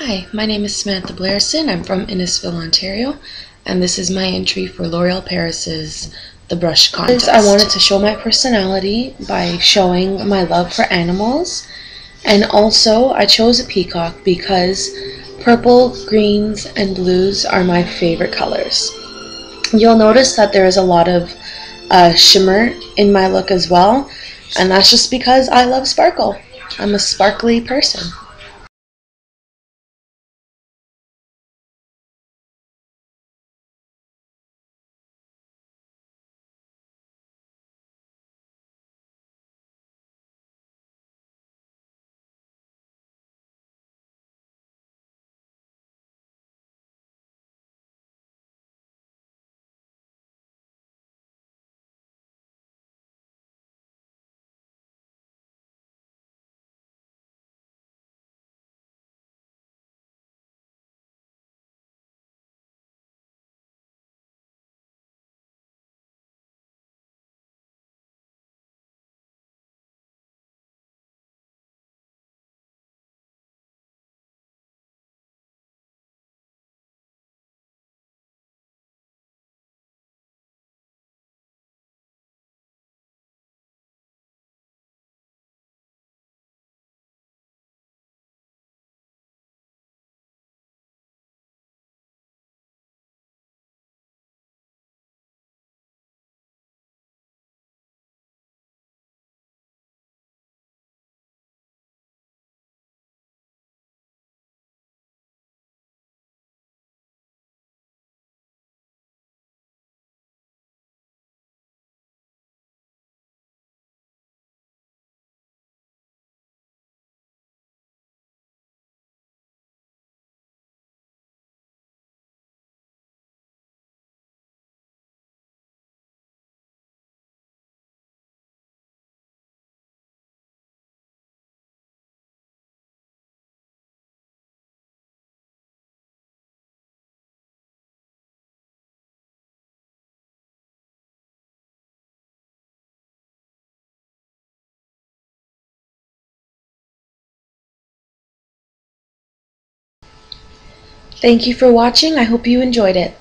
Hi, my name is Samantha Blarasin. I'm from Innisfil, Ontario, and this is my entry for L'Oreal Paris's The Brush Contest. I wanted to show my personality by showing my love for animals, and also I chose a peacock because purple, greens, and blues are my favorite colors. You'll notice that there is a lot of uh, shimmer in my look as well, and that's just because I love sparkle. I'm a sparkly person. Thank you for watching. I hope you enjoyed it.